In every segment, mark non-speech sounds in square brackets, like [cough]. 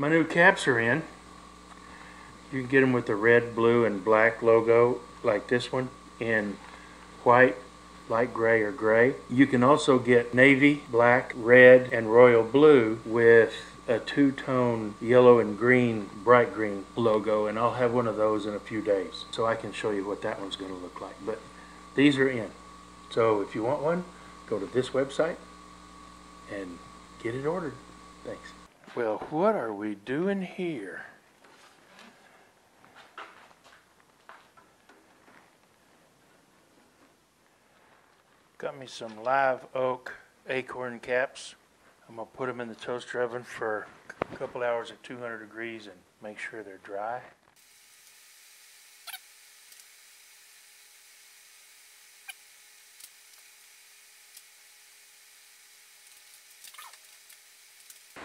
My new caps are in. You can get them with the red, blue, and black logo like this one in white, light gray, or gray. You can also get navy, black, red, and royal blue with a two-tone yellow and green, bright green logo, and I'll have one of those in a few days. So I can show you what that one's going to look like. But these are in. So if you want one, go to this website and get it ordered. Thanks. Well, what are we doing here? Got me some live oak acorn caps. I'm gonna put them in the toaster oven for a couple hours at 200 degrees and make sure they're dry.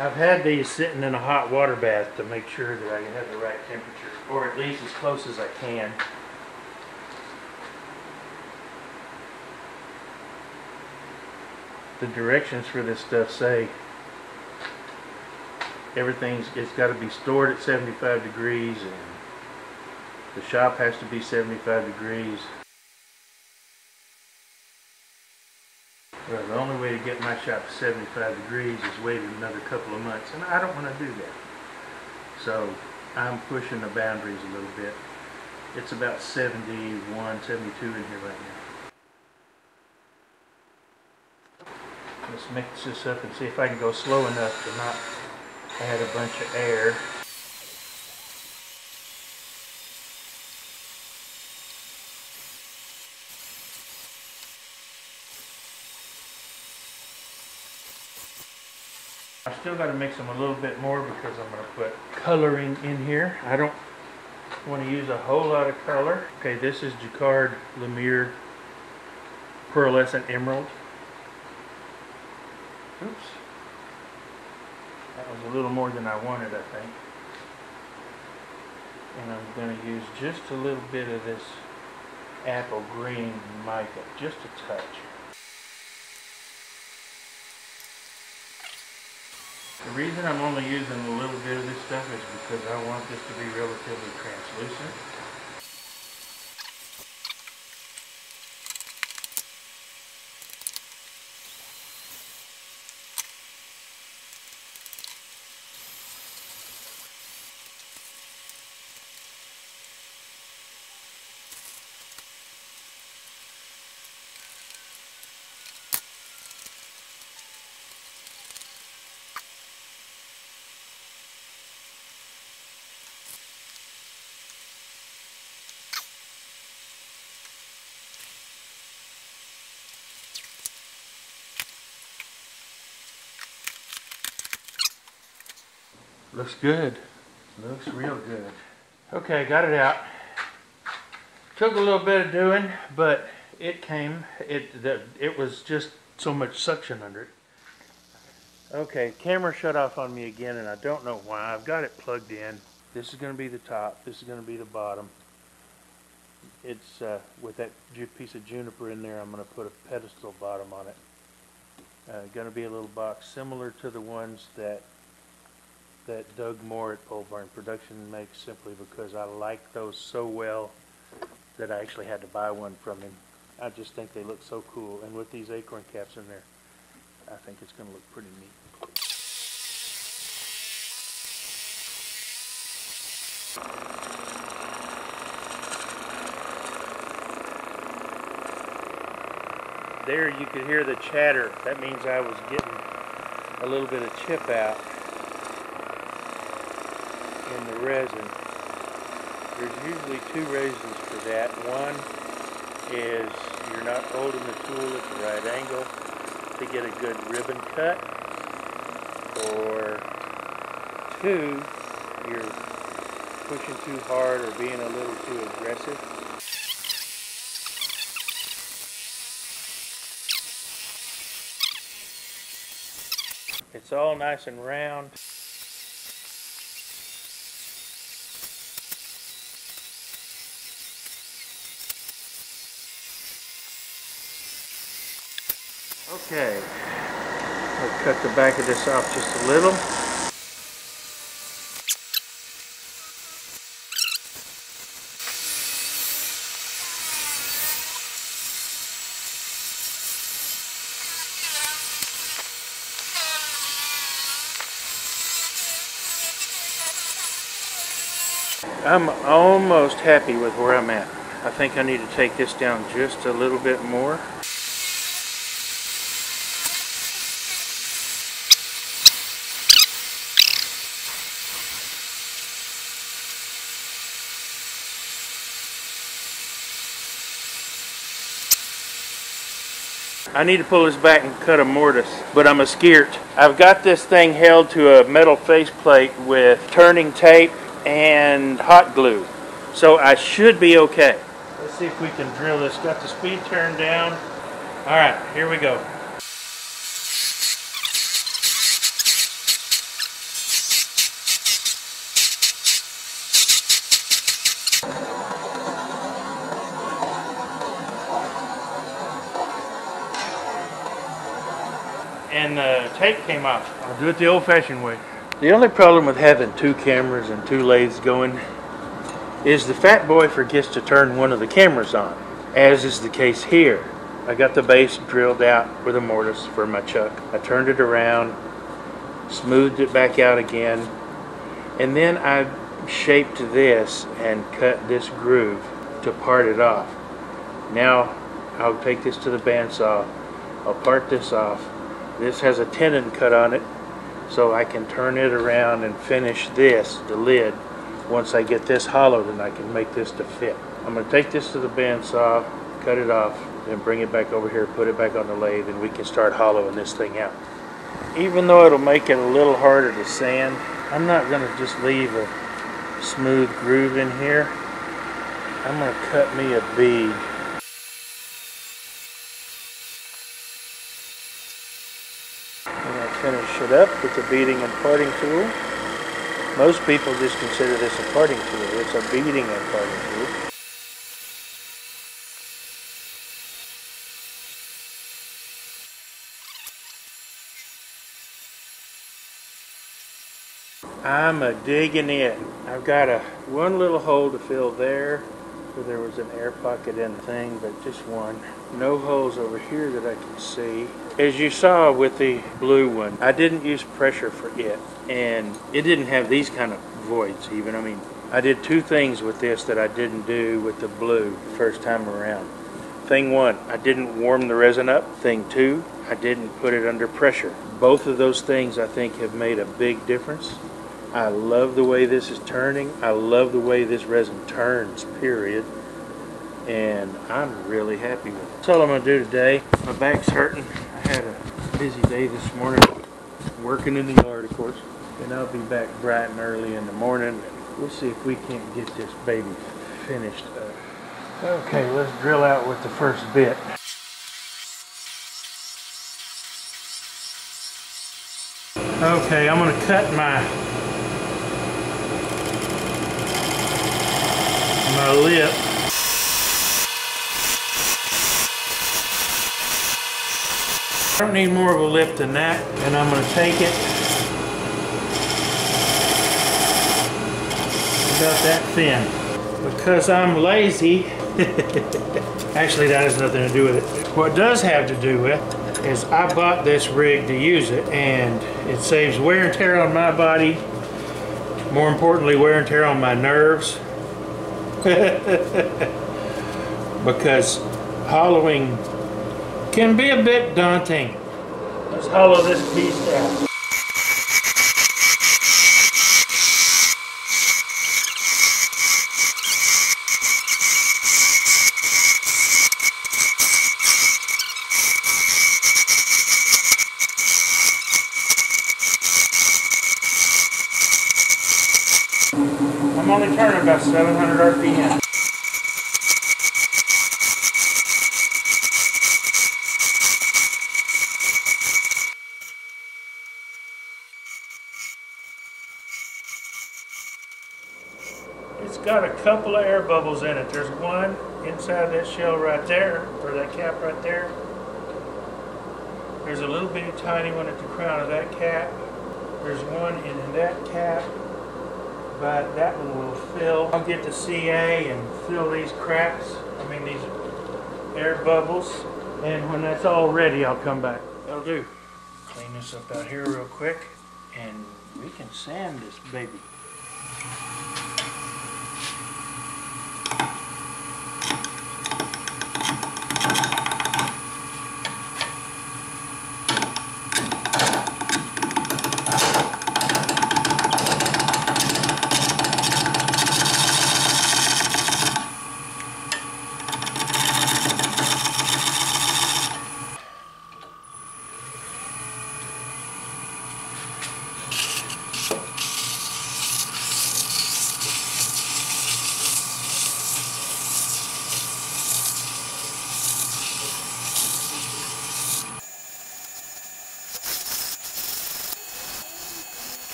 I've had these sitting in a hot water bath to make sure that I have the right temperature, or at least as close as I can. The directions for this stuff say everything's it's got to be stored at 75 degrees and the shop has to be 75 degrees. Well, the only way to get my shop to 75 degrees is wait another couple of months, and I don't want to do that. So I'm pushing the boundaries a little bit. It's about 71, 72 in here right now. Let's mix this up and see if I can go slow enough to not add a bunch of air. I still got to mix them a little bit more because I'm going to put coloring in here. I don't want to use a whole lot of color. Okay, this is Jacquard Lumiere Pearlescent Emerald. Oops. That was a little more than I wanted, I think. And I'm going to use just a little bit of this apple green mica, just a touch. The reason I'm only using a little bit of this stuff is because I want this to be relatively translucent. Looks good. Looks real good. Okay, got it out. Took a little bit of doing, but it came. It the, it was just so much suction under it. Okay, camera shut off on me again, and I don't know why. I've got it plugged in. This is going to be the top. This is going to be the bottom. It's uh, with that piece of juniper in there. I'm going to put a pedestal bottom on it. Uh, going to be a little box similar to the ones that that Doug Moore at Pole Barn Production makes simply because I like those so well that I actually had to buy one from him. I just think they look so cool. And with these acorn caps in there, I think it's going to look pretty neat. There you could hear the chatter. That means I was getting a little bit of chip out in the resin. There's usually two reasons for that. One is you're not holding the tool at the right angle to get a good ribbon cut. Or two, you're pushing too hard or being a little too aggressive. It's all nice and round. Okay, I'll cut the back of this off just a little. I'm almost happy with where I'm at. I think I need to take this down just a little bit more. I need to pull this back and cut a mortise, but I'm a skirt. I've got this thing held to a metal faceplate with turning tape and hot glue. So I should be okay. Let's see if we can drill this. Got the speed turned down. All right, here we go. And the tape came off. I'll do it the old fashioned way. The only problem with having two cameras and two lathes going is the fat boy forgets to turn one of the cameras on, as is the case here. I got the base drilled out with a mortise for my chuck. I turned it around, smoothed it back out again, and then I shaped this and cut this groove to part it off. Now I'll take this to the bandsaw, I'll part this off, this has a tenon cut on it, so I can turn it around and finish this, the lid, once I get this hollowed and I can make this to fit. I'm going to take this to the bandsaw, cut it off, then bring it back over here, put it back on the lathe, and we can start hollowing this thing out. Even though it'll make it a little harder to sand, I'm not going to just leave a smooth groove in here. I'm going to cut me a bead it up with the beading and parting tool. Most people just consider this a parting tool. It's a beading and parting tool. I'm a digging it. I've got a one little hole to fill there there was an air pocket in the thing, but just one. No holes over here that I can see. As you saw with the blue one, I didn't use pressure for it, and it didn't have these kind of voids even. I mean, I did two things with this that I didn't do with the blue the first time around. Thing one, I didn't warm the resin up. Thing two, I didn't put it under pressure. Both of those things I think have made a big difference. I love the way this is turning. I love the way this resin turns, period. And I'm really happy with it. That's all I'm going to do today. My back's hurting. I had a busy day this morning, working in the yard, of course. And I'll be back bright and early in the morning. We'll see if we can't get this baby finished up. Okay, let's drill out with the first bit. Okay, I'm going to cut my my lip. I don't need more of a lip than that, and I'm going to take it about that thin. Because I'm lazy, [laughs] actually that has nothing to do with it. What does have to do with is I bought this rig to use it, and it saves wear and tear on my body, more importantly wear and tear on my nerves [laughs] because hollowing can be a bit daunting. Let's hollow this piece out. I'm only turning about 700 RPM. It's got a couple of air bubbles in it. There's one inside that shell right there, or that cap right there. There's a little bitty tiny one at the crown of that cap. There's one in that cap but that one will fill. I'll get the CA and fill these cracks, I mean these air bubbles, and when that's all ready, I'll come back. That'll do. Clean this up out here real quick, and we can sand this baby.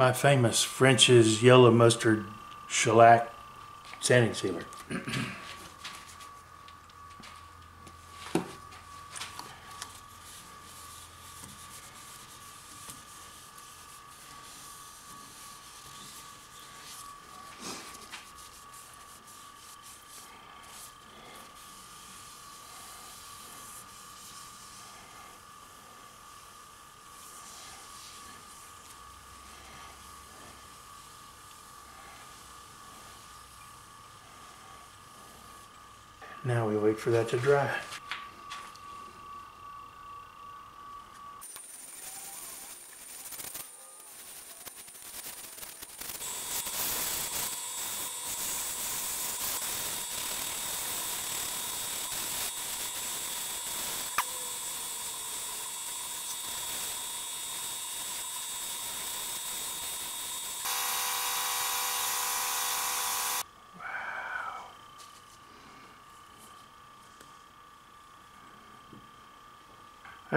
My famous French's yellow mustard shellac sanding sealer. Now we wait for that to dry.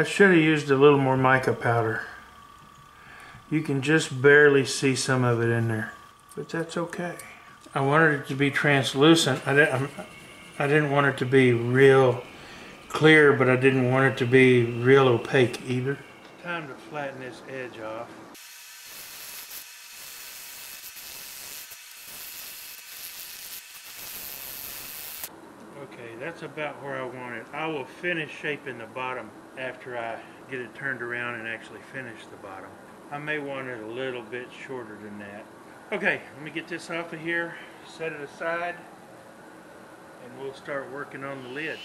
I should have used a little more mica powder. You can just barely see some of it in there, but that's okay. I wanted it to be translucent. I didn't, I didn't want it to be real clear, but I didn't want it to be real opaque either. Time to flatten this edge off. Okay, that's about where I want it. I will finish shaping the bottom after I get it turned around and actually finish the bottom. I may want it a little bit shorter than that. Okay, let me get this off of here, set it aside, and we'll start working on the lid.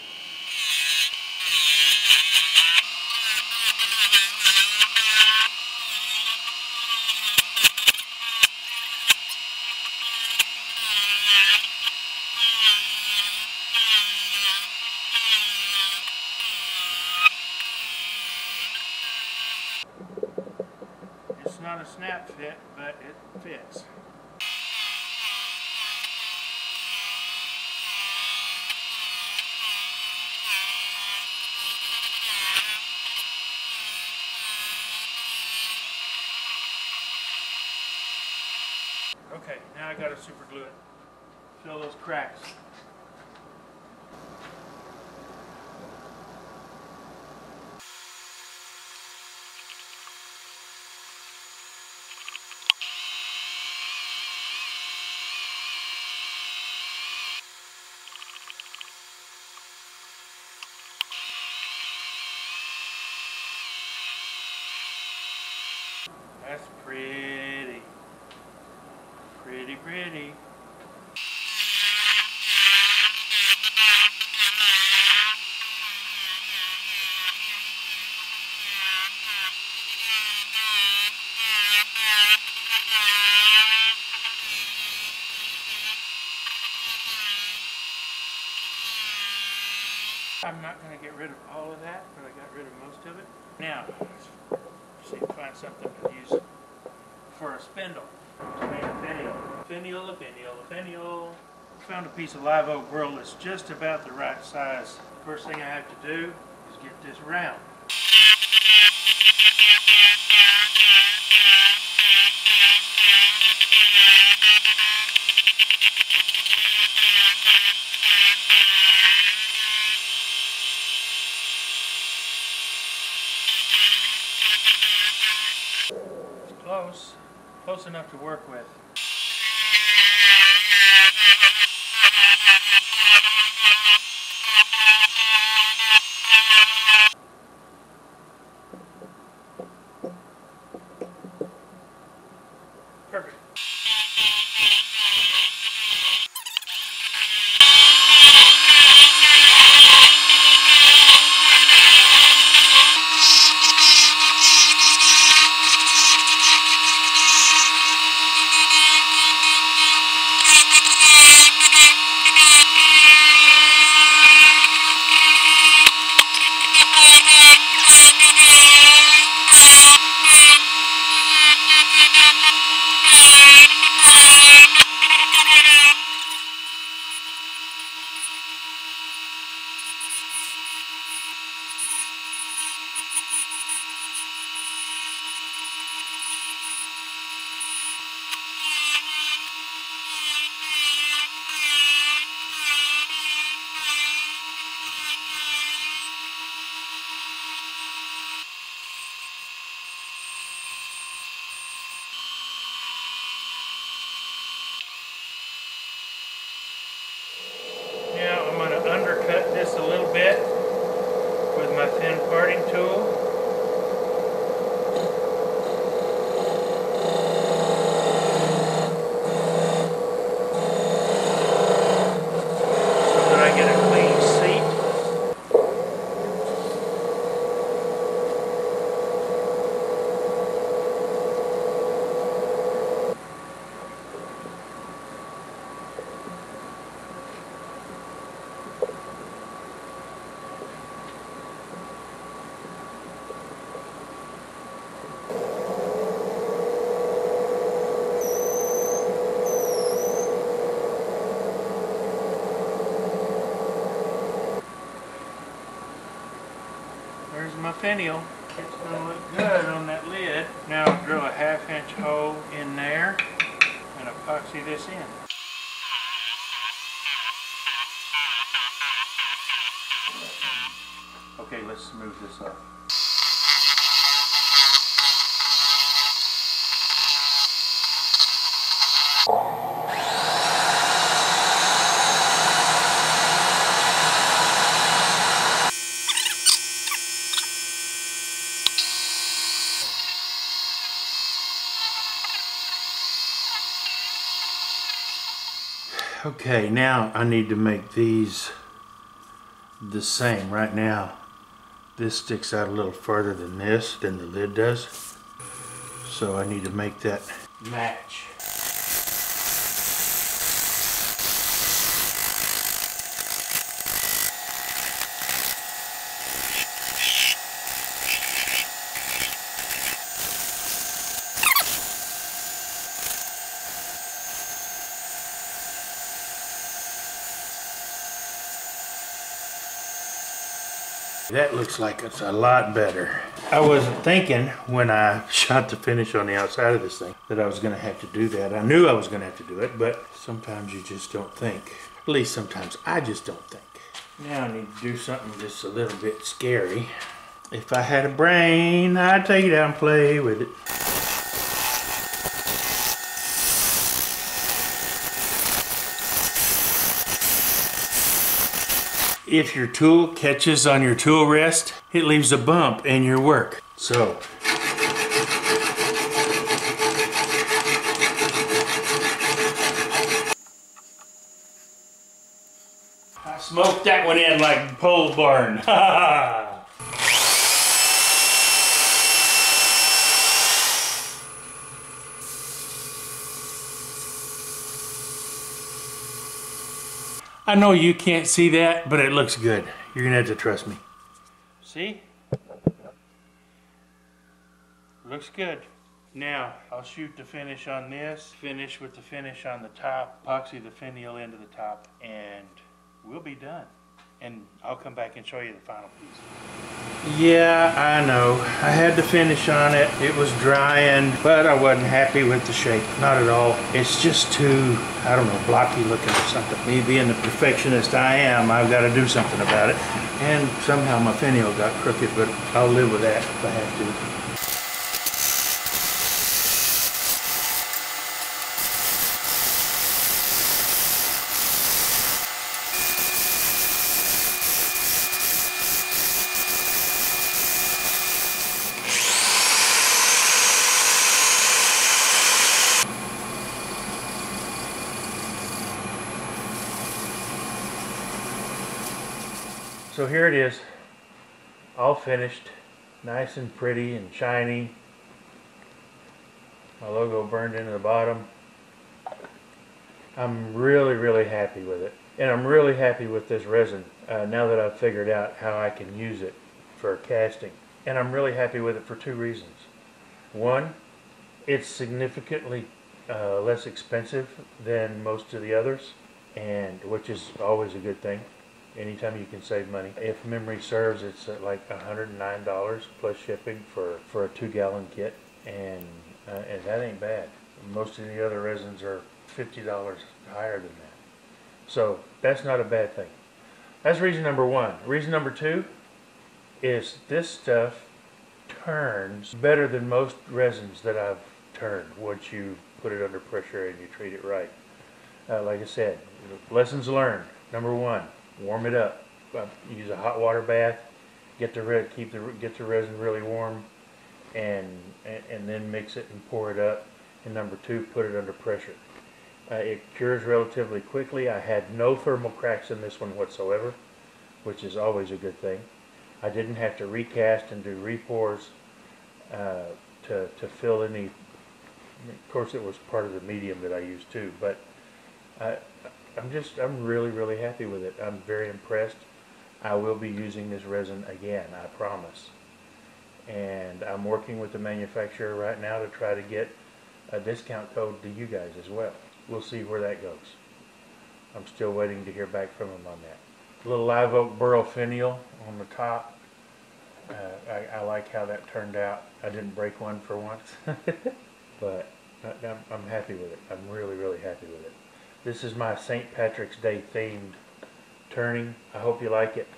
It's not a snap fit, but it fits. Okay, now I gotta super glue it. Fill those cracks. That's pretty. Pretty. I'm not going to get rid of all of that, but I got rid of most of it. Now, see if find something to use for a spindle. Finial. Finial, finial. Found a piece of live oak burl that's just about the right size. First thing I have to do is get this round. It's close. Close enough to work with. Finial. It's gonna look good on that lid. Now drill a half inch hole in there and epoxy this in. Okay, let's smooth this up. Okay, now I need to make these the same. Right now, this sticks out a little further than this, than the lid does. So I need to make that match. That looks like it's a lot better. I wasn't thinking when I [laughs] shot the finish on the outside of this thing that I was going to have to do that. I knew I was going to have to do it, but sometimes you just don't think. At least sometimes I just don't think. Now I need to do something just a little bit scary. If I had a brain, I'd take it out and play with it. If your tool catches on your tool rest, it leaves a bump in your work. So, I smoked that one in like pole barn. [laughs] I know you can't see that, but it looks good. You're gonna have to trust me. See? Looks good. Now, I'll shoot the finish on this, finish with the finish on the top, epoxy the finial into the top, and we'll be done. And I'll come back and show you the final piece. Yeah, I know. I had to finish on it. It was drying, but I wasn't happy with the shape. Not at all. It's just too, I don't know, blocky looking or something. Me being the perfectionist I am, I've got to do something about it. And somehow my finial got crooked, but I'll live with that if I have to. So here it is, all finished, nice and pretty and shiny. My logo burned into the bottom. I'm really, really happy with it. And I'm really happy with this resin uh, now that I've figured out how I can use it for casting. And I'm really happy with it for two reasons. One, it's significantly uh, less expensive than most of the others, and which is always a good thing anytime you can save money. If memory serves, it's like $109 plus shipping for, for a two gallon kit, and, uh, and that ain't bad. Most of the other resins are $50 higher than that. So that's not a bad thing. That's reason number one. Reason number two is this stuff turns better than most resins that I've turned once you put it under pressure and you treat it right. Uh, like I said, lessons learned. Number one, warm it up. Uh, use a hot water bath get the re- keep the get the resin really warm, and, and then mix it and pour it up. And number two, put it under pressure. Uh, it cures relatively quickly. I had no thermal cracks in this one whatsoever, which is always a good thing. I didn't have to recast and do repours uh, to to fill any. Of course, it was part of the medium that I used too, but I, I'm just I'm really really happy with it. I'm very impressed. I will be using this resin again, I promise. And I'm working with the manufacturer right now to try to get a discount code to you guys as well. We'll see where that goes. I'm still waiting to hear back from them on that. little live oak burl finial on the top. Uh, I, I like how that turned out. I didn't break one for once, [laughs] but I, I'm, I'm happy with it. I'm really, really happy with it. This is my St. Patrick's Day themed turning. I hope you like it,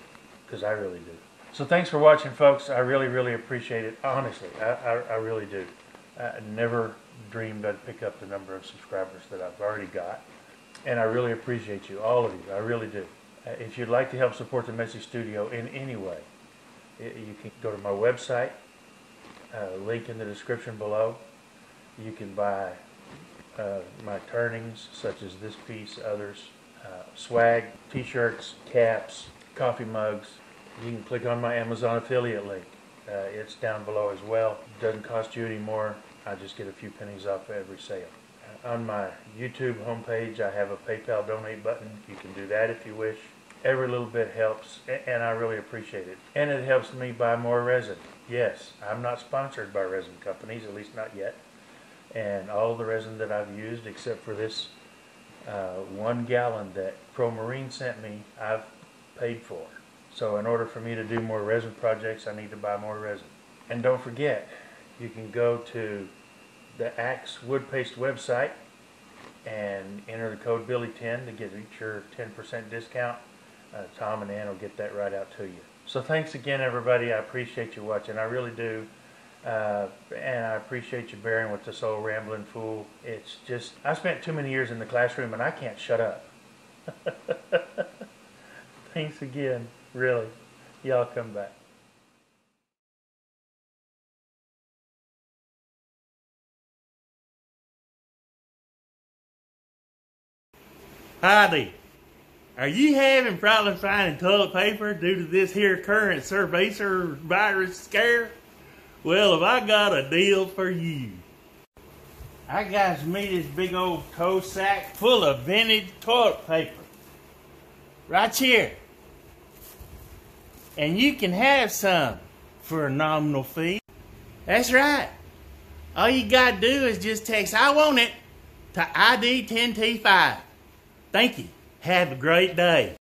because I really do. So thanks for watching, folks. I really, really appreciate it. Honestly, I, I, I really do. I never dreamed I'd pick up the number of subscribers that I've already got. And I really appreciate you, all of you. I really do. Uh, if you'd like to help support the Messy Studio in any way, you can go to my website, uh, link in the description below. You can buy uh, my turnings, such as this piece, others, uh, swag, t-shirts, caps, coffee mugs. You can click on my Amazon affiliate link. Uh, it's down below as well. Doesn't cost you any more. I just get a few pennies off every sale. Uh, on my YouTube homepage, I have a PayPal donate button. You can do that if you wish. Every little bit helps, and I really appreciate it. And it helps me buy more resin. Yes, I'm not sponsored by resin companies, at least not yet. And all the resin that I've used, except for this uh, one gallon that ProMarine sent me, I've paid for. So in order for me to do more resin projects, I need to buy more resin. And don't forget, you can go to the Axe Wood Paste website and enter the code Billy10 to get your 10% discount. Uh, Tom and Ann will get that right out to you. So thanks again, everybody. I appreciate you watching. I really do. Uh, and I appreciate you bearing with this old rambling fool. It's just, I spent too many years in the classroom and I can't shut up. [laughs] Thanks again, really. Y'all come back. Heidi, are you having problems finding toilet paper due to this here current cerveza virus scare? Well, have I got a deal for you. I got me this big old tow sack full of vintage toilet paper. Right here. And you can have some for a nominal fee. That's right. All you gotta do is just text I want it to ID 10T5. Thank you. Have a great day.